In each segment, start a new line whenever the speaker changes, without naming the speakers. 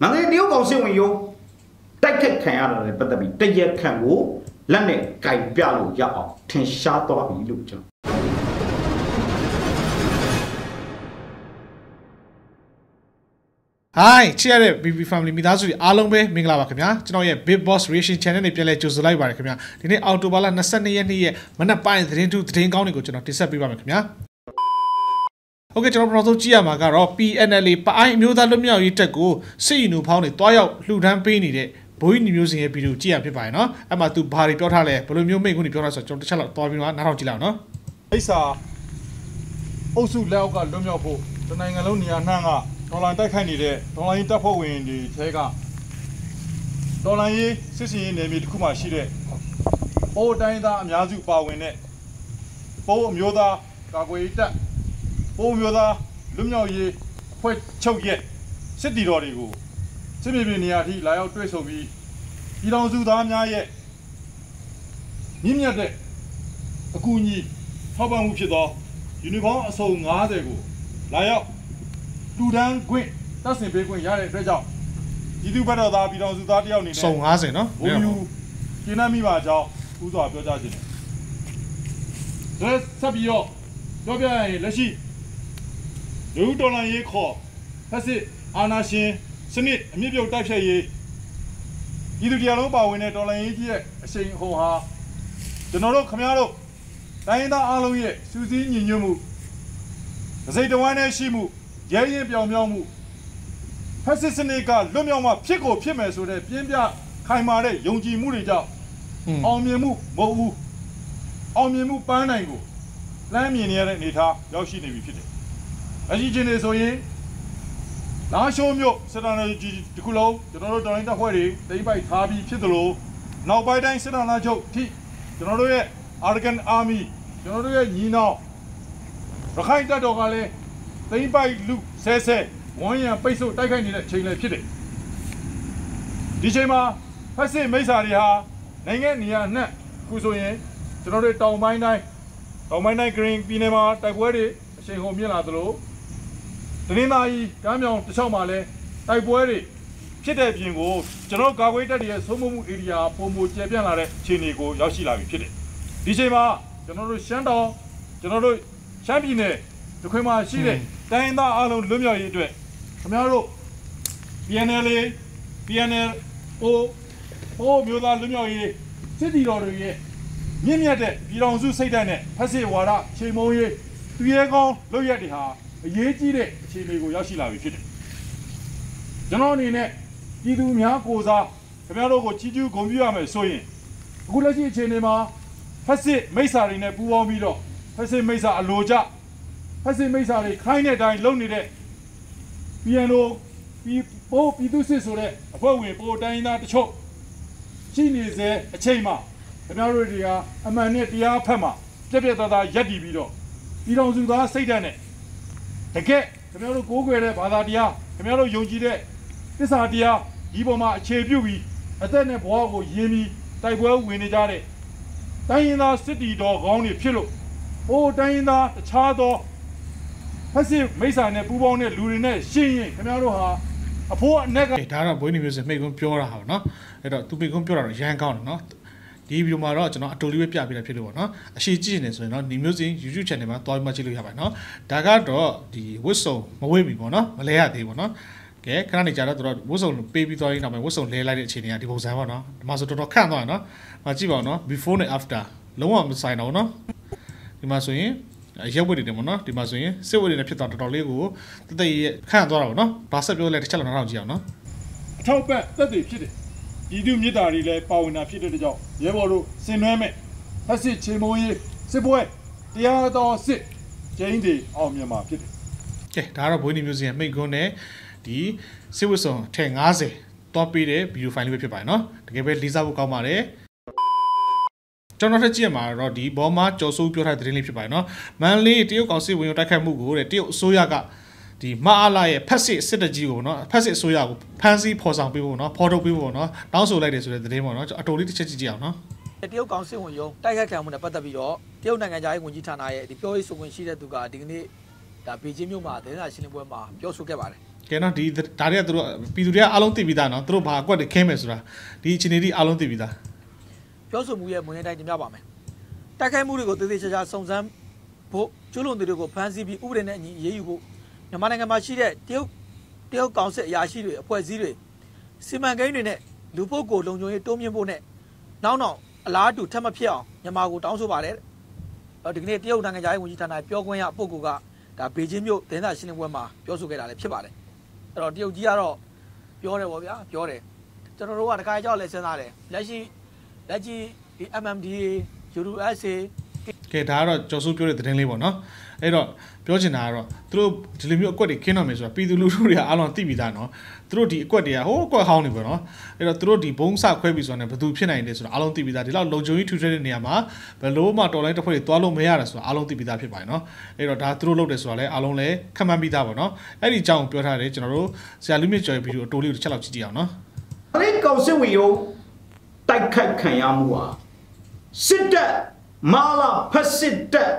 မန္တလေးတရုတ်ကောင်စစ်ဝင်ရုံးတိုက်ခတ်ခံရတာလည်းပတ်သက်ပြီးတရက်ခံကိုလက်နဲ့ကင်ပြလို့ရအောင်ထင်ရှားသွားပြီလို့ကျွန်တော်
ဟိုင်းချစ်ရတဲ့ BB Family မိသားစုတွေအားလုံးပဲမင်္ဂလာပါခင်ဗျာကျွန်တော်ရဲ့ Big Boss Reaction Channel နဲ့ပြန်လည်ကြိုဆိုလိုက်ပါတယ်ခင်ဗျာဒီနေ့အော်တိုဘာလ22ရက်နေ့ရဲ့မနက်ပိုင်းသတင်းထူးသတင်းကောင်းတွေကိုကျွန်တော်တင်ဆက်ပေးပါမယ်ခင်ဗျာ ဟုတ်ကဲ့ကျွန်တော်ပထမဆုံးကြည့်ရမှာကတော့ PNL ပအိုင်းအမျိုးသားလွတ်မြောက်ရေးတပ်ကိုစစ်ယူနူဖောင်းတွေတွားရောက်လှူဒန်းပေးနေတဲ့ဘိုးကြီးမျိုးစင်ရဲ့ဗီဒီယိုကြည့်ရဖြစ်ပါတယ်နော်အဲ့မှာသူဘာတွေပြောထားလဲဘယ်လိုမျိုးမိတ်ခွန်းတွေပြောထားဆိုတော့ကျွန်တော်တစ်ချက်လောက်တွားပြီးတော့နားထောင်ကြည့်လိုက်အောင်နော်
အိဆာအုပ်စုလက်အောက်ကလွတ်မြောက်ဖို့တနိုင်ငံလုံးနေရာနှံ့ကဒေါ်လာတိုက်ခိုက်နေတဲ့ဒေါ်လာရေးတပ်ဖွဲ့ဝင်တွေထဲကဒေါ်လာရေးစစ်စင်ရေးနယ်မြေတစ်ခုမှရှိတဲ့ပိုးတိုင်းသားအများစုပါဝင်တဲ့ပိုးအမျိုးသားကာကွယ်ရေးတပ် ပိုးအမျိုးသားလွတ်မြောက်ရေးအဖွဲ့ချုပ်ရဲ့စစ်တီတော်တွေကိုစစ်မြေပြင်နေရာထိလာရောက်တွေ့ဆုံပြီးပြည်တော်စုသားများရဲ့မြင့်မြတ်တဲ့အကူအညီထောက်ပံ့မှုဖြစ်သောယူနီဖောင်းအစုံ90ကိုလာရောက်လူဒန်းခွင့်တပ်ဆင်ပေးခွင့်ရတဲ့အတွက်ကြောင့်ဒီသူဘက်တော်သားပြည်တော်စုသားတယောက်အနေနဲ့
စုံ90နော်
ဘုံယူကျင်းနှမိပါကြောင်းဥစွာပြောကြားခြင်းတယ်ဒါဆက်ပြီးတော့ပြောပြရရင်လက်ရှိ လူဒေါ်လာရေးခေါ်ဖက်စစ်အာနာရှင်စနစ်အမြင့်ပြုတ်တိုက်ဖြတ်ရေးဒီလူတရားလုံးပါဝင်တဲ့ဒေါ်လာရေးကြီးရဲ့အရှိန်အဟုန်ဟာကျွန်တော်တို့ခမရတို့တိုင်းရင်းသားအားလုံးရဲ့စူးစီးညီညွတ်မှုဒစိတ်တဝမ်းနဲ့ရှိမှုရဲရင်ပြောင်ပြောင်းမှုဖက်စစ်စနစ်ကလွတ်မြောက်မှဖြစ်ကိုဖြစ်မယ်ဆိုတဲ့ပြင်းပြခိုင်မာတဲ့ယုံကြည်မှုတွေကြောင့်
อืม
အောင်မြင်မှုမဟုတ်ဘူးအောင်မြင်မှုပန်းနိုင်ကိုလမ်းမြင်နေရတဲ့အနေအထားရောက်ရှိနေပြီဖြစ်တယ်။ အကြီးချင်းတွေဆိုရင်လာရှိုးမြို့စစ်တပ်နယ်ကြီးတစ်ခုလုံးကျွန်တော်တို့တော်ရင်တပ်ဖွဲ့တွေတိမ့်ပိုက်ထားပြီးဖြစ်သလိုနောက်ပိုင်းတိုင်းစစ်တပ်နာချုပ်ထိကျွန်တော်တို့ရဲ့ Argan Army ကျွန်တော်တို့ရဲ့ညီနောင်ရခိုင်တပ်တော်ကလည်းတိမ့်ပိုက်လူဆဲဆဲဝန်းရံပိတ်ဆို့တိုက်ခိုက်နေတဲ့ချိန်လည်းဖြစ်တယ်ဒီချိန်မှာဖက်စစ်မိစ္ဆာတွေဟာနိုင်ငံနေရာအနှံ့ခုဆိုရင်ကျွန်တော်တို့တောင်ပိုင်းတိုင်းတောင်ပိုင်းတိုင်း Green ပြည်နယ်မှာတိုက်ပွဲတွေအရှိန်ဟုန်မြင့်လာသလို တနင်္လာရီကမ်းမြောင်တစ်လျှောက်မှာလဲတိုက်ပွဲတွေဖြစ်တဲ့ပြင်ကိုကျွန်တော်ကာကွယ်တပ်တွေရဲ့သုံးမှုမှုဧရိယာပုံမူကျယ်ပြန့်လာတဲ့အခြေအနေကိုရောက်ရှိလာပြီဖြစ်တယ်။ဒီချိန်မှာကျွန်တော်တို့ရှမ်းတောင်ကျွန်တော်တို့ရှမ်းပြည်နယ်တခွင်မှာရှိတဲ့တိုင်းရင်းသားအားလုံးလွတ်မြောက်ရေးအတွက်ခင်ဗျားတို့ PNL PNL ဟိုဟိုမျိုးသားလွတ်မြောက်ရေးစစ်တီတော်တွေရဲ့မြင့်မြတ်တဲ့ပြည်တော်စုစိတ်ဓာတ်နဲ့ဖက်စစ်ဝါဒချိန်မုံရေးသူရဲကောင်းလုပ်ရက်တွေဟာ အရေးကြီးတဲ့အခြေအနေကိုရောက်ရှိလာပြီဖြစ်တယ်။ကျွန်တော်အနေနဲ့ပြည်သူများကိုစားခင်ဗျားတို့ကိုချီးကျူးဂုဏ်ပြုရမယ်ဆိုရင်အခုလက်ရှိအခြေအနေမှာဖက်စစ်မိစ္ဆာတွေနဲ့ပူးပေါင်းပြီးတော့ဖက်စစ်မိစ္ဆာအလိုကျဖက်စစ်မိစ္ဆာတွေခိုင်းတဲ့အတိုင်းလုပ်နေတဲ့ PNO ပြည်ပိုးပြည်သူစစ်ဆိုတဲ့အဖွဲ့ဝင်ပိုးတိုင်းသားတချို့ရှိနေစေအချိန်မှာခင်ဗျားတို့တွေကအမှန်နဲ့တရားဖက်မှာပြက်ပြက်သားသားရက်တည်ပြီးတော့ပြည်တော်စုသားစိတ်ဓာတ်နဲ့ တကယ်ခင်ဗျားတို့ကိုးကွယ်တဲ့ဘာသာတရားခင်ဗျားတို့ယုံကြည်တဲ့သစ္စာတရားဒီပေါ်မှာအခြေပြုပြီးအသက်နဲ့ဘဝကိုယဉ်ပြီးတိုက်ပွဲဝင်နေကြတဲ့တိုင်းရင်းသားစစ်တီတော်ကောင်းတွေဖြစ်လို့ဟိုတိုင်းရင်းသားတခြားသောဖက်စစ်မိစ္ဆာနဲ့ပူးပေါင်းတဲ့လူတွေနဲ့ရှင်းရင်ခင်ဗျားတို့ဟာအဖိုးအနက်က
အေးဒါကတော့ဘွေးနေမျိုးစင်မိတ်ကွန်းပြောတာဟာပေါ့နော်အဲ့တော့သူမိတ်ကွန်းပြောတာတော့ရန်ကောင်းတယ်နော် ဒီဗီဒီယိုမှာတော့ကျွန်တော်အတူလေးပဲပြပေးတာဖြစ်လို့ပေါ့နော်အရှိကြည့်နေဆိုရင်တော့ဒီမျိုးစင် YouTube channel မှာတွားပြီးမှကြည့်လို့ရပါတယ်နော်ဒါကတော့ဒီဝတ်စုံမဝေးပြီပေါ့နော်မလဲရသေးဘူးပေါ့နော်ကဲခဏနေကြတော့သူတို့ဝတ်စုံပေးပြီးသွားရင်နောက်ပိုင်းဝတ်စုံလဲလိုက်တဲ့အခြေအနေကဒီပုံစံပေါ့နော်ဒီမှာဆိုတော်တော်ခန့်သွားတယ်နော်မကြည့်ပါဦးနော် before နဲ့ after လုံးဝမဆိုင်တော့ဘူးနော်ဒီမှာဆိုရင်ရက်ဝက်တွေတယ်ပေါ့နော်ဒီမှာဆိုရင်စစ်ဝက်တွေနဲ့ဖြစ်သွားတော်တော်လေးကိုတသက်ရခန့်သွားတာပေါ့နော်ဘာဆက်ပြောလဲတစ်ချက်လောက်နားထောင်ကြည့်အောင်နော်
အထောက်ပံ့သက်သေဖြစ်တယ် ဒီသူမြစ်တာတွေလည်းပါဝင်တာဖြစ်တဲ့ကြောင့်ရဲဘော်တို့ဆင်နွှဲမဲ့ဖက်စစ်ချင်းမုံရေးစစ်ပွဲတရားတော်စစ်ကျင်းတွေအောင်မြင်မှာဖြစ်တယ်
ကဲဒါကတော့ဘွေးနေမျိုးစင်ရဲ့မိတ်ကွန်းနဲ့ဒီစစ်ဝတ်စုံထဲ90တော့ပေးတဲ့ဗီဒီယိုဖိုင်လေးပဲဖြစ်ပါတယ်နော်တကယ်ပဲလေးစားဖို့ကောင်းပါတယ်ကျွန်တော်ထက်ကြည့်ရမှာတော့ဒီဘောမှာကြော်စိုးပြောထားတဲ့သတင်းလေးဖြစ်ပါတယ်နော်မန်လေးတရုတ်ကောင်စစ်ဝင်ရောက်တိုက်ခိုက်မှုကိုတဲ့တရုတ်အစိုးရက ဒီမအားလာရဲ့ဖက်စစ်စစ်တကြီးကိုနော်ဖက်စစ်အစိုးရကိုဖမ်းဆီးဖော်ဆောင်ပေးဖို့နော်ဖော်ထုတ်ပေးဖို့နော်တောင်းဆိုလိုက်တယ်ဆိုတဲ့သတင်းပေါ့နော်အတော်လေးတစ်ချက်ကြည့်ကြည့်အောင်နော်
တရုတ်ကောင်စစ်ဝင်ရုံးတိုက်ခတ်ခံမှုနဲ့ပတ်သက်ပြီးတော့တရုတ်နိုင်ငံသားရေးဝန်ကြီးဌာနရဲ့ဒီပြောရေးဆိုခွင့်ရှိတဲ့သူကဒီကနေ့ဒါဘေကျင်းမြို့မှာသတင်းစာရှင်းလင်းပွဲမှာပြောဆိုခဲ့ပါတယ်
ကဲနော်ဒီဒါတွေကသူတို့ပြည်သူတွေကအားလုံးသိပြီးသားနော်သူတို့ဘာအကွက်တွေခင်းမယ်ဆိုတာဒီအခြေအနေတွေအားလုံးသိပြီးသား
ပြောဆိုမှုရဲ့မွေးနေ့တိုင်းတင်ပြပါမယ်တိုက်ခိုက်မှုတွေကိုသေသေးချာချာစုံစမ်းဖို့ကျူးလွန်သူတွေကိုဖမ်းဆီးပြီးဥပဒေနဲ့အညီအရေးယူဖို့ မြန်မာနိုင်ငံမှာရှိတဲ့တရုတ်တရုတ်ကောင်စစ်အရာရှိတွေအဖွဲ့အစည်းတွေစီမံကိန်းတွေနဲ့လူပုဂ္ဂိုလ်လုံခြုံရေးတိုးမြင့်ဖို့နဲ့နောက်နောက်အလားတူထပ်မဖြစ်အောင်မြန်မာကိုတောင်းဆိုပါတယ်အော်ဒီကနေ့တရုတ်နိုင်ငံသားရေးဝန်ကြီးဌာနပြောခွင့်ရပုဂ္ဂိုလ်ကဒါဘေကျင်းမြို့ဒင်းသာရှင်းလင်းပွဲမှာပြောဆိုခဲ့တာလည်းဖြစ်ပါတယ်အဲ့တော့တရုတ်ကြီးကတော့ပြောတယ်ဗောဗျာပြောတယ်ကျွန်တော်တို့ကတခါကြောက်လဲစဉ်းစားတယ်လက်ရှိလက်ရှိဒီ MMDA USA
ကဲဒါကတော့ကျော်စုပြောတဲ့သတင်းလေးပေါ့နော်အဲ့တော့ပြောချင်တာကတော့သူတို့ဒီလိုမျိုးအကွက်တွေခင်းတော့မယ်ဆိုတာပြည်သူလူထုတွေကအားလုံးသိပြီးသားနော်သူတို့ဒီအကွက်တွေကဟိုးအကွက်ဟောင်းနေပေါ့နော်အဲ့တော့သူတို့ဒီဘုံစခွဲပြီးဆိုတာ ਨੇ ဘယ်သူဖြစ်နိုင်တယ်ဆိုတာအားလုံးသိပြီးသားဒီလောက်လုံခြုံရေးထူထပ်တဲ့နေရာမှာဘယ်လို့မှတော်လိုင်းတစ်ဖွဲ့တွေသွားလို့မရတာဆိုတာအားလုံးသိပြီးသားဖြစ်ပါတယ်နော်အဲ့တော့ဒါသူတို့လုပ်တယ်ဆိုတာလည်းအားလုံးလည်းခံမှန်းပြီးသားပေါ့နော်အဲ့ဒီအကြောင်းကိုပြောထားတယ်ကျွန်တော်တို့ဆရာလူမြင့်ကျော်ရဲ့ဗီဒီယိုအတိုးလေးကိုတစ်ချက်လောက်ကြည့်ကြည့်အောင်နော်
အဲ့ဒီကောင်စစ်ဝင်ရုံတိုက်ခိုက်ခံရမှုဟာစစ်တပ် မာလာဖက်စစ်တပ်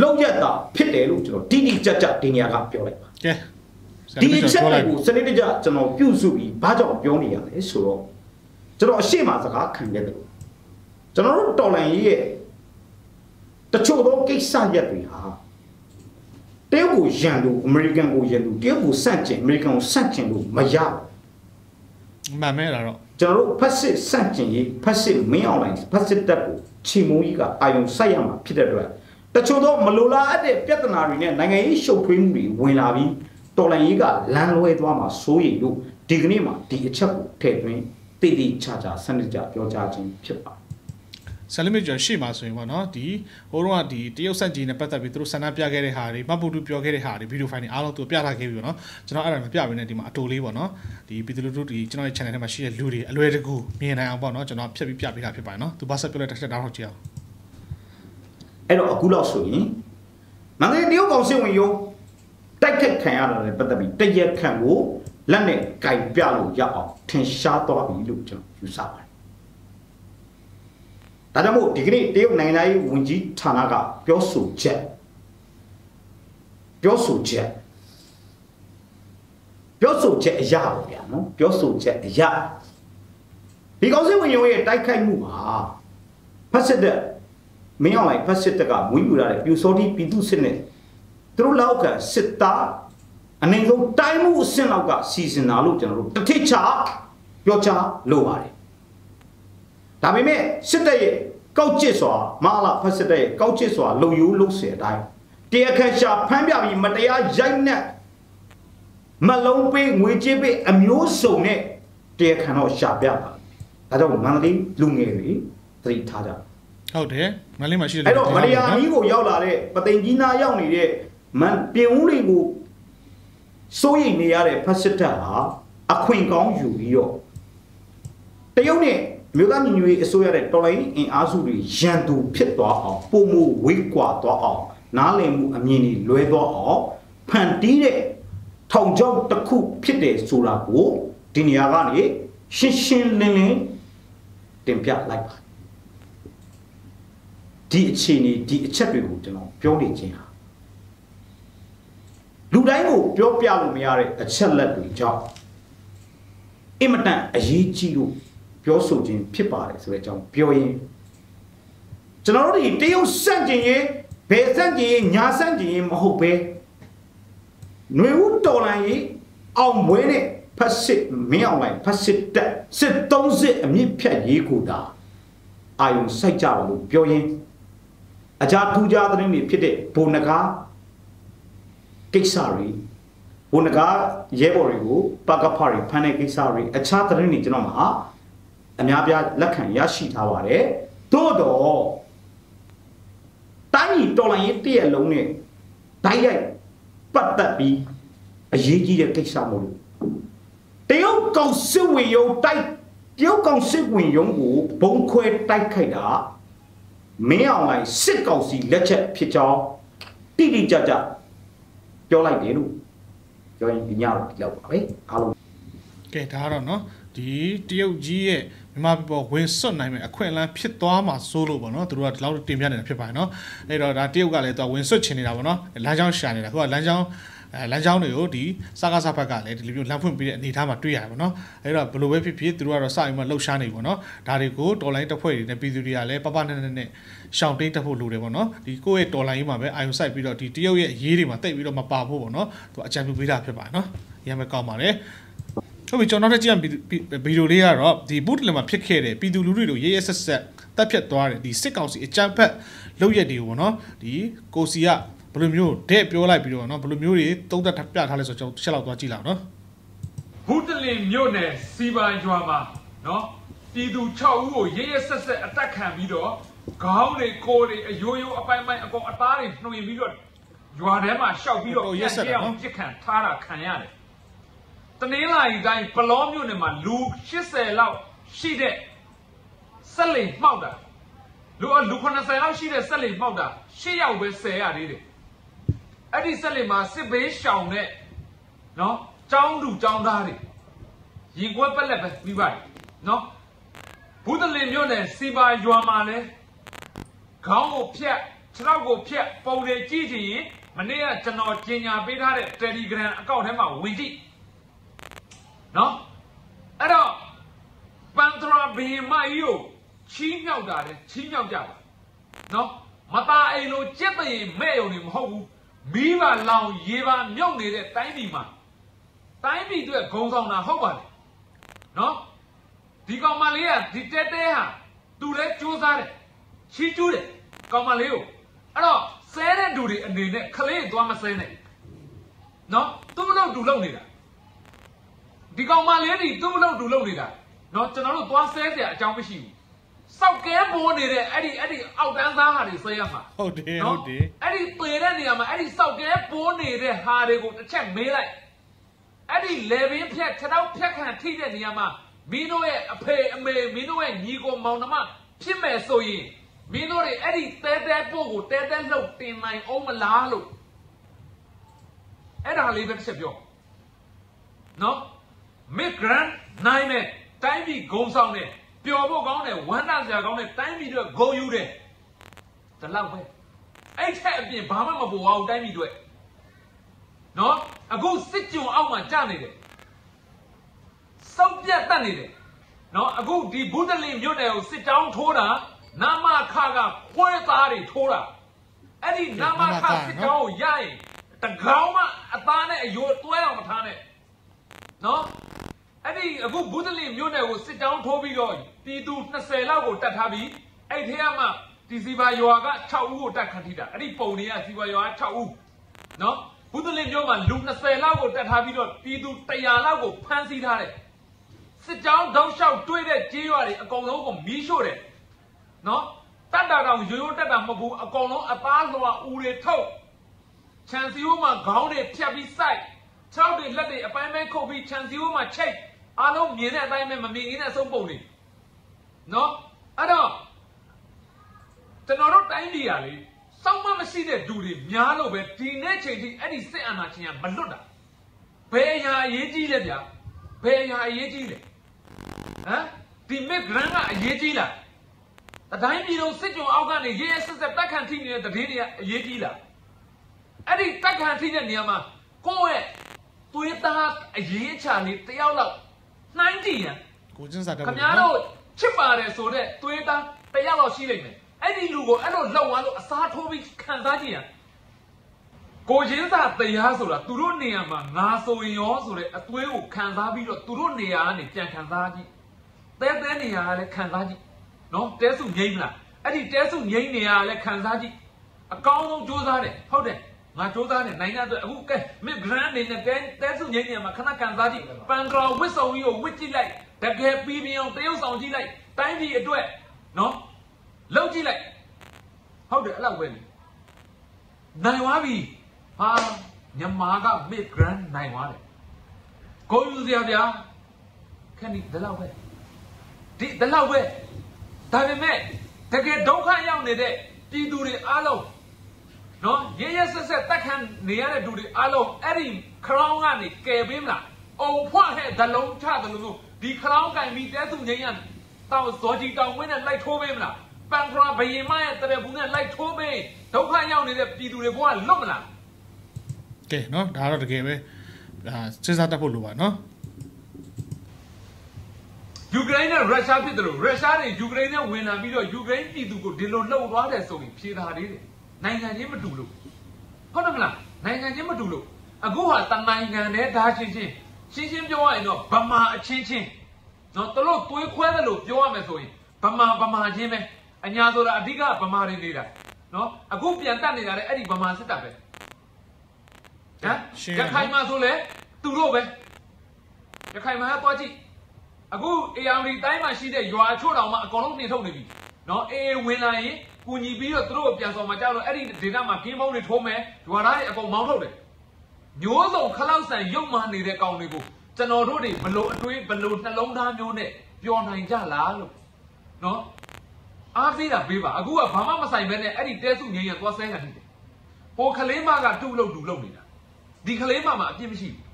လောက်ရတာဖြစ်တယ်လို့ကျွန်တော်တိတိကျကျဒီနေရာကပြောလိုက်ပါ
ကဲဆရာ
ဒီ
လူမြ
အ
င့်
ချက်
ကျော်ပြော
တွေ
လိုက်
ကိုစနစ်တကျကျွန်တော်ပြုစုပြီးဘာကြောင့်ပြောနေရလဲဆိုတော့ကျွန်တော်အရှိမစကားခံခဲ့တယ်ကျွန်တော်တို့တော်လန်ကြီးရဲ့တချို့သောကိစ္စရက်တွေဟာတရုတ်ကိုရန်လို့အမေရိကန်ကိုရန်လို့တရုတ်ကိုစန့်ကျင်အမေရိကန်ကိုစန့်ကျင်လို့မရဘူး
မှန်မဲတာတော့
ကျွန်တော်တို့ဖက်စစ်စန့်ကျင်ရေးဖက်စစ်မင်းအောင်လိုင်းဖက်စစ်တပ်ကို ချီမုံကြီးကအာယုံစိုက်ရမှာဖြစ်တဲ့အတွက်တချို့သောမလိုလားအပ်တဲ့ပြဿနာတွေနဲ့နိုင်ငံရေးရှုပ်ထွေးမှုတွေဝင်လာပြီးတော်လှန်ရေးကလမ်းလွဲသွားမှာစိုးရိမ်လို့ဒီကနေ့မှာဒီအချက်ကိုထည့်သွင်းတည်တည်ချာချာစနစ်ကြပြောကြားခြင်းဖြစ်ပါတယ်
ဆယ်လီမီကျော်ရှေ့မှာဆိုရင်ပေါ့နော်ဒီဟိုတော့ကဒီတရုတ်ဆက်ကြီးနဲ့ပတ်သက်ပြီးသူတို့ဆန္ဒပြခဲ့တဲ့ဟာတွေမပူတူပြောခဲ့တဲ့ဟာတွေဗီဒီယိုဖိုင်တွေအားလုံးသူပြထားခဲ့ပြီပေါ့နော်ကျွန်တော်အဲ့ဒါမပြဘဲနဲ့ဒီမှာအတူလေးပေါ့နော်ဒီပြည်သူလူထုဒီကျွန်တော်ရဲ့ channel ထဲမှာရှိတဲ့လူတွေအလွယ်တကူမြင်နိုင်အောင်ပေါ့နော်ကျွန်တော်ဖြတ်ပြီးပြပေးတာဖြစ်ပါတယ်နော်သူဘာဆက်ပြောလဲတစ်ချက်တောင်းတော့ကြည့်အောင်
အဲ့တော့အခုလောက်ဆိုရင်မန္တလေးတရုတ်ကောင်စစ်ဝင်ရုံတိုက်ခတ်ခံရတာလည်းပတ်သက်ပြီးတရက်ခန့်ကိုလက်နဲ့ကင်ပြလို့ရအောင်ထင်ရှားသွားပြီလို့ကျွန်တော်ယူဆပါတယ် ဒါကြောင့်မို့ဒီကနေ့တရုတ်နိုင်ငံသားရေးဝန်ကြီးဌာနကပြောဆိုချက်ပြောဆိုချက်ပြောဆိုချက်အရာပေါ့ဗျာနော်ပြောဆိုချက်အရာဒီကောင်စစ်ဝင်ရုံရဲ့တိုက်ခိုက်မှုဟာဖက်စစ်တဲ့မင်းအောင်လိုက်ဖက်စစ်တက်ကမွေးယူလာတဲ့ပြူစောတိပြည်သူစစ်နဲ့သူတို့လောက်ကစစ်သားအနေဆုံးတိုင်းမှုအဆင့်လောက်ကစီစဉ်တာလို့ကျွန်တော်တို့တစ်ထစ်ချပြောချလိုပါတယ် ဒါပေမဲ့စစ်တပ်ရဲ့ကောက်ကျစ်စွာမဟာလာဖက်စစ်တပ်ရဲ့ကောက်ကျစ်စွာလုံယိုးလုံဆယ်အတိုင်းတရားခန့်ရှာဖမ်းပြပြီးမတရားရိုက်နှက်မလုံးပေးငွေကြေးပေးအမျိုးစုံနဲ့တရားခံတော့ရှာပြပါဒါကြောင့်မန္တလေးလူငယ်တွေသတိထားကြပါ
ဟုတ်တယ်မလေးမှာရှိတဲ့
အဲ့တော့မရိယာမီးကိုရောက်လာတဲ့ပသိမ်ကြီးနာရောက်နေတဲ့မန်ပြင်ဦးလေးကိုစိုးရိမ်နေရတဲ့ဖက်စစ်တပ်ဟာအခွင့်ကောင်းယူပြီးတော့တရုတ်နဲ့ မြို့သားညီညွတ်ရေးအစိုးရတဲ့တော်လိုင်းအင်အားစုတွေရန်သူဖြစ်သွားအောင်ပုံမှုဝေးကွာသွားအောင်နားလည်မှုအမြင်တွေလွဲသွားအောင်ဖန်တီးတဲ့ထောင်ချောက်တစ်ခုဖြစ်တယ်ဆိုတာကိုဒီနေရာကနေရှင်းရှင်းလင်းလင်းတင်ပြလိုက်ပါဒီအခြေအနေဒီအချက်တွေကိုကျွန်တော်ပြောနေခြင်းဟာလူတိုင်းကိုပြောပြလို့မရတဲ့အချက်လက်တွေကြောင့်အင်မတန်အရေးကြီးလို့ ပြောဆိုခြင်းဖြစ်ပါတယ်ဆိုတဲ့အကြောင်းပြောရင်ကျွန်တော်တို့ဒီတရုတ်စန့်ကျင်ရေးဘယ်စန့်ကျင်ရေးညာစန့်ကျင်ရေးမဟုတ်ပဲຫນွေဦးတော်လန်ရေးအောင်မွေးတဲ့ဖက်စစ်မင်းအောင်လိုက်ဖက်စစ်တက်စစ်သုံးစစ်အမြင့်ဖြတ်ရေးကိုတာအာယုံစိုက်ကြပါလို့ပြောရင်အကြထူးခြားသတင်းတွေဖြစ်တဲ့ဘုံနဂါကိစ္စတွေဘုံနဂါရဲဘော်တွေကိုပကဖာတွေဖမ်းတဲ့ကိစ္စတွေအခြားသတင်းတွေကျွန်တော်မှာ အများပြားလက်ခံရရှိထားပါတယ်သို့တော့တိုင်းပြည်တော်လိုင်းရေးတည့်ရလုံးနဲ့ဓာတ်ရိုက်ပတ်သက်ပြီးအရေးကြီးတဲ့ကိစ္စမို့လို့တရုတ်ကောင်စစ်ဝင်ရုံတိုက်တရုတ်ကောင်စစ်ဝင်ရုံကိုဘုံခွဲတိုက်ခိုက်တာမင်းအောင်လိုက်စစ်ကောင်စီလက်ချက်ဖြစ်ကြောင်းတိတိကျကျပြောလိုက်တယ်လို့ပြောရင်ဒီညတော့ဒီလောက်ပါပဲအားလုံး
ကဲဒါကတော့နော် ဒီတရုတ်ကြီးရဲ့မြန်မာပြည်ပေါ်ဝင်စွတ်နိုင်မဲ့အခွင့်အလမ်းဖြစ်သွားမှာစိုးလို့ပေါ့နော်သူတို့ကဒီလောက်တင်ပြနေတာဖြစ်ပါတယ်နော်အဲ့တော့ဒါတရုတ်ကလည်းသူကဝင်စွတ်ချင်နေတာပေါ့နော်လမ်းကြောင်းရှာနေတာခုကလမ်းကြောင်းအဲလမ်းကြောင်းတွေကိုဒီစကားစဖက်ကလည်းဒီလိုမျိုးလမ်းဖွင့်ပေးတဲ့အနေအထားမှာတွေ့ရတယ်ပေါ့နော်အဲ့တော့ဘယ်လိုပဲဖြစ်ဖြစ်သူတို့ကတော့စရင်မှလှုပ်ရှားနေပြီပေါ့နော်ဒါတွေကိုတော်လိုင်းတပ်ဖွဲ့တွေနဲ့ပြည်သူတွေကလည်းပပနဲ့နဲ့နဲ့ရှောင်းတိတ်တက်ဖို့လိုတယ်ပေါ့နော်ဒီကိုယ့်ရဲ့တော်လိုင်းကြီးမှာပဲအာယုံစိုက်ပြီးတော့ဒီတရုတ်ရဲ့အရေးတွေမှာတိတ်ပြီးတော့မပါဖို့ပေါ့နော်သူအကြံပြုပေးတာဖြစ်ပါတယ်နော်ရမ်းပဲကောင်းပါတယ် ဟုတ်ပြီကျွန်တော်တို့ကြည့်ရဗီဒီယိုလေးကတော့ဒီဘုဒ္ဓလင်မှာဖြစ်ခဲ့တဲ့ပြည်သူလူထုတို့ရဲရဲဆက်ဆက်တက်ဖြတ်သွားတဲ့ဒီစစ်ကောင်စီအကြမ်းဖက်လုပ်ရက်တွေကိုပေါ့နော်ဒီကိုစီကဘယ်လိုမျိုးတဲ့ပြောလိုက်ပြီးတော့နော်ဘယ်လိုမျိုးတွေတုံးသက်ပြထားလဲဆိုတော့ကျွန်တော်တစ်ချက်လောက်သွားကြည့်လောက်နော်
ဘူးတလင်မြို့နယ်စီပန်ရွာမှာနော်ပြည်သူ6ဦးကိုရဲရဲဆက်ဆက်အတက်ခံပြီးတော့ခေါင်းတွေကိုယ်တွေအယိုးယိုးအပိုင်းပိုင်းအကောင်အသားတွေနှွင်ပြီးတော့ရွာထဲမှာရှောက်ပြီးတော့
ဟုတ်ရက်ဆက်တာနော်
ပြစ်ခံထားတာခံရတယ် တနင်္လာရီတိုင်းပလောမြို့နယ်မှာလူ80လောက်ရှိတဲ့ဆက်လိမ်မှောက်တာလူလူ90လောက်ရှိတဲ့ဆက်လိမ်မှောက်တာ10ယောက်ပဲ10ရသေးတယ်အဲ့ဒီဆက်လိမ်မှာစစ်ဘေးရှောင်တဲ့နော်ចောင်းသူចောင်းသားတွေရင်ကွက်ပက်လက်ပဲပြီးပါတယ်နော်ဘုဒ္ဓလင်မြို့နယ်စီပါရွာမှာလဲခေါင်းကိုဖြတ်ခြေထောက်ကိုဖြတ်ပုံတွေကြည့်ချင်ရင်မနေ့ကကျွန်တော်ကျင်ညာပေးထားတဲ့ Telegram အကောင့်ထဲမှာဝင်ကြည့် နော်အဲ့တော့ပန်တရာဘီမကြီးကိုချီးမြှောက်တာလေချီးမြှောက်ကြပါနော်မตาအိမ်လိုကြက်တရင်မဲ့ုံနေမဟုတ်ဘူးမိဘလောင်ရေပါမြုပ်နေတဲ့တိုင်းပြည်မှာတိုင်းပြည်အတွက်ဂုံဆောင်တာဟုတ်ပါလေနော်ဒီကောင်မလေးကဒီတဲတဲဟာသူလည်းစူးစားတယ်ချီးကျူးတယ်ကောင်မလေးကိုအဲ့တော့ဆဲတဲ့လူတွေအနေနဲ့ခလေးသွားမဆဲနဲ့နော်သူမလို့တူလုံနေတာ ဒီကောင်မလေးတွေသူမလို့တူလုံနေတာနော်ကျွန်တော်တို့သွားဆဲစရာအကြောင်းမရှိဘူးစောက်ကဲပိုးနေတဲ့အဲ့ဒီအဲ့ဒီအောက်တန်းသားဟာတွေဆဲရမှာ
ဟုတ်တယ်ဟုတ်တယ်
အဲ့ဒီပေတဲ့နေရာမှာအဲ့ဒီစောက်ကဲပိုးနေတဲ့ဟာတွေကိုတစ်ချက်မေးလိုက်အဲ့ဒီလေဘင်းဖြတ်ခြေထောက်ဖြတ်ခံထိတဲ့နေရာမှာမင်းတို့ရဲ့အဖေအမေမင်းတို့ရဲ့ညီကိုမောင်နှမဖြစ်မယ်ဆိုရင်မင်းတို့တွေအဲ့ဒီတဲတဲပို့ကိုတဲတဲလှုပ်တင်နိုင်အောင်မလားလို့အဲ့ဒါလေးပဲတစ်ချက်ပြောနော် မစ်ဂရန်နိုင်မဲ့တိုင်းပြည်ဂုံဆောင်တဲ့ပျော်ဖို့ကောင်းတဲ့ဝမ်းသာစရာကောင်းတဲ့တိုင်းပြည်တွေဂုံယူတယ်ဒါလောက်ပဲအဲ့ထက်အပြင်ဘာမှမပေါ်အောင်တိုင်းပြည်တွေနော်အခုစစ်ကြုံအောက်မှာကြာနေတယ်စောက်ပြတ်တတ်နေတယ်နော်အခုဒီဘုဒ္ဓလင်မြို့နယ်ကိုစစ်တောင်းထိုးတာနာမခကခွဲသားတွေထိုးတာအဲ့ဒီနာမခစစ်တောင်းကိုရရင်တကောင်းမှအသားနဲ့အယိုးတွဲအောင်မထားနဲ့နော် အဲ့ဒီအခုဘုဒ္ဓလင်မြို့နယ်ကိုစစ်တောင်းထိုးပြီးတော့ပြည်သူ20လောက်ကိုတတ်ထားပြီးအဲ့ထဲကမှဒီစီပါရွာက6ဦးကိုတတ်ခတ်ထိတာအဲ့ဒီပုံတွေကစီပါရွာက6ဦးနော်ဘုဒ္ဓလင်ပြောမှာလူ20လောက်ကိုတက်ထားပြီးတော့ပြည်သူ100လောက်ကိုဖမ်းဆီးထားတယ်စစ်ကြောင်းတောက်လျှောက်တွေးတဲ့ကြေးရွာတွေအကုန်လုံးကိုမီးရှို့တယ်နော်တတ်တာတောင်ရိုးရိုးတက်တာမဟုတ်ဘူးအကုန်လုံးအသားလွှာဦးတွေထုတ်ခြံစည်းရိုးမှာခေါင်းတွေဖြတ်ပြီးစိုက်ခြောက်တွေလက်တွေအပိုင်းပိုင်းခုတ်ပြီးခြံစည်းရိုးမှာချိတ် အားလုံးမြင်တဲ့အတိုင်းပဲမမြင်ရင်းနဲ့အဆုံးပုံနေနော်အဲ့တော့ကျွန်တော်တို့တိုင်းပြည်ကလေစောင့်မမရှိတဲ့လူတွေများလို့ပဲဒီနေ့ချိန်ထိအဲ့ဒီစစ်အာဏာရှင်ကမလွတ်တာဘယ်အရာအရေးကြီးလဲဗျာဘယ်အရာအရေးကြီးလဲဟမ်ဒီမစ်ဂရန်ကအရေးကြီးလားအတိုင်းပြည်လုံးစစ်ကြုံအောက်ကနေရဲရဲဆက်ဆက်တက်ခံထိနေတဲ့တတိတွေကအရေးကြီးလားအဲ့ဒီတက်ခံထိတဲ့နေရာမှာကိုယ့်ရဲ့သွေးသားအရေးချာလေးတယောက်လောက် နှိုင်းကြည့်ရန်
ကိုကျင်းစာတက်
ခင်ဗျားတို့ချစ်ပါတယ်ဆိုတော့သွေးသားတယောက်လောက်ရှိလိမ့်မယ်အဲ့ဒီလူကိုအဲ့လိုလှုပ်သွားလို့အစားထိုးပြီးခံစားကြည့်ရကိုချင်းစာတရားဆိုတာသူတို့နေရာမှာငါဆိုရင်ရောဆိုတဲ့အသွေးကိုခံစားပြီးတော့သူတို့နေရာကနေပြန်ခံစားကြည့်တဲတဲနေရာကလည်းခံစားကြည့်နော်တဲစုငိမ့်မလားအဲ့ဒီတဲစုငိမ့်နေရာကလည်းခံစားကြည့်အကောင်းဆုံးစူးစမ်းတယ်ဟုတ်တယ် ငါစူးစမ်းတယ်နိုင်ငံအတွက်အခုကဲမစ်ဂရန်အနေနဲ့တဲတဲစုငိမ့်နေရာမှာခဏခံစားကြည့်ပန်ဒရာဝစ်ဆောင်ကြီးကိုဝစ်ကြည့်လိုက်တကယ်ပြီးပြအောင်တရုပ်ဆောင်ကြည့်လိုက်တိုင်းပြည်အတွက်နော်လောက်ကြည့်လိုက်ဟုတ်တယ်အဲ့လောက်ပဲလေနိုင်သွားပြီဟာမြန်မာက mid grand နိုင်သွားတယ်ကိုယူစရာဗျာခဏဒီဒီလောက်ပဲဒီဒီလောက်ပဲဒါပေမဲ့တကယ်ဒုက္ခရောက်နေတဲ့ပြည်သူတွေအားလုံး နော်ရရဆက်ဆက်တက်ခံနေရတဲ့လူတွေအားလုံးအဲ့ဒီ crown ကနေကယ်ပေးမလားအုံဖွက်ဟဲ့ဒလုံးချတယ်လို့ဒီ crown ကင်ပြီးတဲသူငိမ့်ရတောင်ဇော်ဒီတောင်ဝင်းနဲ့လိုက်ထိုးပေးမလားပန်ခရာဘယင်မရဲ့တရဘူးနဲ့လိုက်ထိုးပေးဒုက္ခရောက်နေတဲ့ပြည်သူတွေဘဝလွတ်မလား
ကဲနော်ဒါတော့တကယ်ပဲဒါစဉ်းစားတတ်ဖို့လိုပါနော်
ယူကရိန်းနဲ့ရုရှားဖြစ်တယ်လို့ရုရှားတွေယူကရိန်းနဲ့ဝင်လာပြီးတော့ယူကရိန်းပြည်သူကိုဒီလိုလှုပ်သွားတယ်ဆိုရင်ဖြေတာလေးတယ် နိုင်ငံချင်းမတူလို့ဟုတ်တယ်မလားနိုင်ငံချင်းမတူလို့အခုဟာတနိုင်ငံနဲ့ဓာချင်းချင်းရှင်းရှင်းပြောရရင်တော့ဗမာအချင်းချင်းနော်သူတို့တွေးခွဲတယ်လို့ပြောရမယ်ဆိုရင်ဗမာဗမာချင်းပဲအညာဆိုတာအဓိကဗမာတွေနေတာနော်အခုပြန်တက်နေတာလည်းအဲ့ဒီဗမာစစ်တပ်ပဲဟမ်ရခိုင်မှာဆိုလဲသူတို့ပဲရခိုင်မှာသွားကြည့်အခု AR တိုင်းမှာရှိတဲ့ရွာချို့တောင်မှအကောင်လုံးနှင်ထုတ်နေပြီနော်အေးဝင်လာရင် ကူညီပြီးတော့သူတို့ကိုပြန်ဆောင်มาကြောက်တော့အဲ့ဒီဒေတာမှာကင်းပေါင်းတွေထိုးမယ်ရွာသားတွေအကုန်မောင်းထုတ်တယ်မျိုးစုံခလောက်ဆန်ရုပ်မာနေတဲ့ကောင်တွေကိုကျွန်တော်တို့တွေဘလို့အတွေးဘလို့နှလုံးသားမျိုးနဲ့ပျော်နိုင်ကြလားလို့နော်အားသေးတာပေးပါအခုကဘာမှမဆိုင်ဘဲနဲ့အဲ့ဒီတဲစုငိမ့်ရသွားဆဲခံနေတယ်ဟိုကလေးမကတူလို့တူလို့နေတာဒီကလေးမမှာအပြစ်မရှိဘူး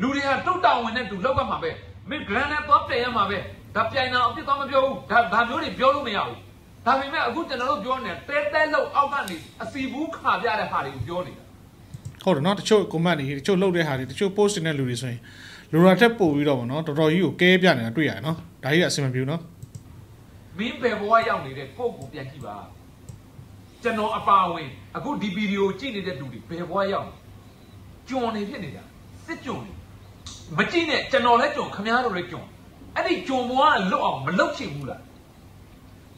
လူတွေကတုတ်တောင်ဝင်တဲ့တူလောက်ကမှာပဲမင်း grand နဲ့သွားပြန်ရမှာပဲဒါပြိုင်တာအပြစ်သွားမပြောဘူးဒါဒါမျိုးတွေပြောလို့မရဘူး ဒါပေမဲ့အခုကျွန်တော်တို့ပြောနေတာတဲတဲလို့အောက်ကနေအစီဘူးခါပြတဲ့ဟာတွေကိုပြောနေတာ
ဟုတ်တယ်နော်တချို့ comment တွေတချို့လုပ်တဲ့ဟာတွေတချို့ post နေတဲ့လူတွေဆိုရင်လိုရာတက်ပို့ပြီးတော့ဗောနော်တော်တော်ကြီးကိုကဲပြနေတာတွေ့ရတယ်နော်ဒါကြီးကအဆင်မပြေဘူးနော်
မင်းဘယ်ဘဝရောက်နေတဲ့ကိုယ့်ကိုပြန်ကြည့်ပါကျွန်တော်အပါဝင်အခုဒီဗီဒီယိုကြည့်နေတဲ့လူတွေဘယ်ဘဝရောက်ကျွန်နေဖြစ်နေတာစစ်ကျွန်နေမကြည့်နဲ့ကျွန်တော်လည်းကျွန်ခမားတို့လည်းကျွန်အဲ့ဒီကျွန်ဘဝကလွတ်အောင်မလုပ်ချင်ဘူးလား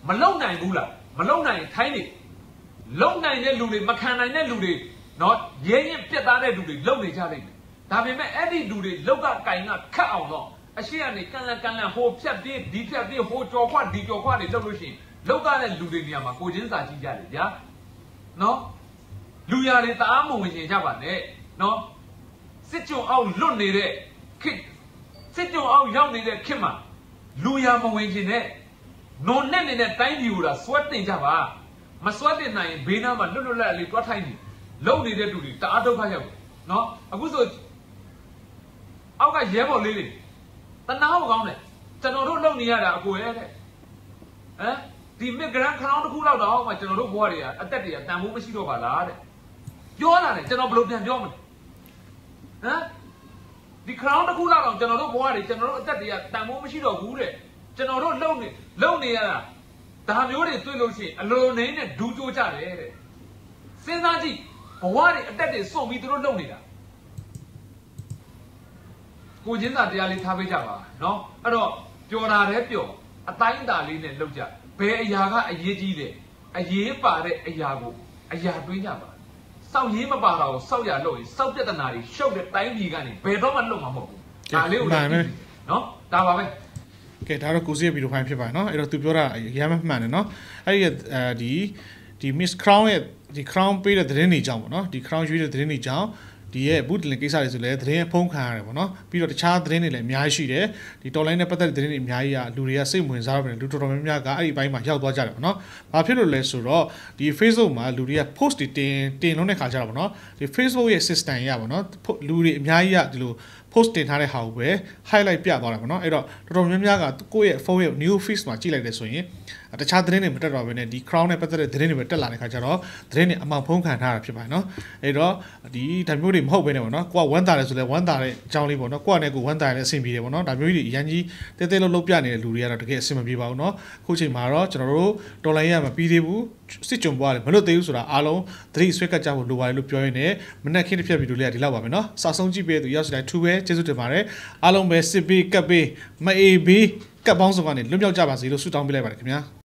မလွတ်နိုင်ဘူးလားမလွတ်နိုင်ရင်ထိုင်းနေလွတ်နိုင်တဲ့လူတွေမခံနိုင်တဲ့လူတွေနော်ရဲရင်ပြတ်သားတဲ့လူတွေလုံနေကြလိမ့်မယ်ဒါပေမဲ့အဲ့ဒီလူတွေလောက်ကကင်ကခတ်အောင်တော့အရှိကနေကန်လန်ကန်လန်ဟိုဖြတ်ပြေးဒီဖြတ်ပြေးဟိုကြော်ခွဒီကြော်ခွတွေလုပ်လို့ရှိရင်လောက်ကတဲ့လူတွေနေရာမှာကိုချင်းစာကြည့်ကြတယ်ဗျာနော်လူရတွေတအားမဝင်ရင်ကြပါနဲ့နော်စစ်ကြုံအောင်လွတ်နေတဲ့ခစ်စစ်ကြုံအောင်ရောက်နေတဲ့ခစ်မှာလူရမဝင်ခြင်းနဲ့ နုံနဲ့နေတဲ့တိုင်းပြည်ကိုလာစွတ်တင်ကြပါမစွတ်တင်နိုင်ရင်ဘေးနားမှာလွတ်လွတ်လပ်လပ်လေးတွားထိုင်နေလုံနေတဲ့လူတွေတအားဒုက္ခရောက်တယ်နော်အခုဆိုအောက်ကရဲဘော်လေးတွေတနာမကောင်းတယ်ကျွန်တော်တို့လုံနေရတာအကိုရဲ့တဲ့ဟမ်ဒီမစ်ဂရန်ခရောင်းတစ်ခုလောက်တော့မှကျွန်တော်တို့ဘွားတွေကအသက်တွေကတန်ဖိုးမရှိတော့ပါလားတဲ့ပြောလာတယ်ကျွန်တော်ဘယ်လိုပြန်ပြောမလဲဟမ်ဒီ crown တစ်ခုလောက်တော့ကျွန်တော်တို့ဘဝတွေကျွန်တော်တို့အသက်တွေကတန်ဖိုးမရှိတော့ဘူးတဲ့ ကျွန်တော်တို့လုံနေလုံနေရတာဒါမျိုးတွေတွေ့လို့ရှိရင်အလိုနေနဲ့ဒူးကြိုးကြတယ်တဲ့စဉ်းစားကြည့်ဘဝတွေအသက်တွေစွန့်ပြီးသူတို့လုံနေတာကိုချင်းစာတရားလေးထားပေးကြပါနော်အဲ့တော့ပျော်တာလည်းပျော်အတိုင်းအတာလေးနဲ့လုပ်ကြဘယ်အရာကအရေးကြီးတယ်အရေးပါတဲ့အရာကိုအရာတွေးကြပါစောက်ရေးမပါတာကိုစောက်ရလို့ရင်စောက်ပြဿနာတွေရှုပ်တဲ့တိုင်းပြည်ကနေဘယ်တော့မှလွတ်မှာမဟုတ်ဘူးဒါလေးကိုလည်းသိပြီနော်ဒါပါပဲ
ကဲဒါတော့ကိုစီရဲ့ဗီဒီယိုဖိုင်ဖြစ်ပါတယ်เนาะအဲ့တော့သူပြောတာရမ်းမမှန်တယ်เนาะအဲ့ဒီအဲဒီဒီ Miss Crown ရဲ့ဒီ Crown ပေးတဲ့သတင်းတွေကြောင့်ပေါ့เนาะဒီ Crown ရွေးတဲ့သတင်းတွေကြောင့်ဒီရဲ့ဘူးတလင်ကိစ္စတွေဆိုလည်းသတင်းဖုံးခံရတယ်ပေါ့နော်ပြီးတော့တခြားသတင်းတွေလည်းအများကြီးရှိတယ်ဒီ online နဲ့ပတ်သက်တဲ့သတင်းတွေအများကြီးကလူတွေကစိတ်ဝင်စားတော့တယ်လူတော်တော်များများကအဲ့ဒီဘိုင်းမှာရောက်သွားကြတယ်ပေါ့နော်ဘာဖြစ်လို့လဲဆိုတော့ဒီ Facebook မှာလူတွေက post တွေတင်တင်လုံးတဲ့ခါကြတာပေါ့နော်ဒီ Facebook ရဲ့ system ရပါတော့လူတွေအများကြီးကဒီလို post တင်ထားတဲ့ဟာကိုပဲ highlight ပြသွားတာပေါ့နော်အဲ့တော့တော်တော်များများကကိုယ့်ရဲ့ phone ရဲ့ new feed မှာကြည့်လိုက်တယ်ဆိုရင် တခြားသတင်းတွေမတက်တော့ဘဲနဲ့ဒီ crown နဲ့ပတ်သက်တဲ့သတင်းတွေပဲတက်လာတဲ့ခါကျတော့သတင်းတွေအမှောင်ဖုံးခံထားတာဖြစ်ပါတယ်နော်အဲ့တော့ဒီဒါမျိုးတွေမဟုတ်ဘဲနဲ့ပေါ့နော်ကိုကဝမ်းတာတယ်ဆိုလဲဝမ်းတာတဲ့အကြောင်းလေးပေါ့နော်ကိုကနဲ့ကိုဝမ်းတာရတဲ့အဆင်ပြေတယ်ပေါ့နော်ဒါမျိုးကြီးအရန်ကြီးတဲတဲလုံးလုံးပြနေတဲ့လူတွေကတော့တကယ်အဆင်မပြေပါဘူးနော်ခုချိန်မှာတော့ကျွန်တော်တို့တော်လိုင်းရမပြီးသေးဘူးစစ်ကြုံပွားတယ်မလို့သေးဘူးဆိုတာအားလုံးသတိဆွဲကတ်ကြဖို့လိုပါတယ်လို့ပြောရင်းနဲ့မနက်ခင်းတစ်ဖြတ်ဗီဒီယိုလေးကဒီလောက်ပါမယ်နော်စာဆုံးကြည့်ပေးသူရောက်စီတိုင်းထူပဲကျေးဇူးတင်ပါတယ်အားလုံးပဲစစ်ပေးကတ်ပေးမအေးပေးကတ်ပေါင်းစုံကနေလွတ်မြောက်ကြပါစေလို့ဆုတောင်းပေးလိုက်ပါတယ်ခင်ဗျာ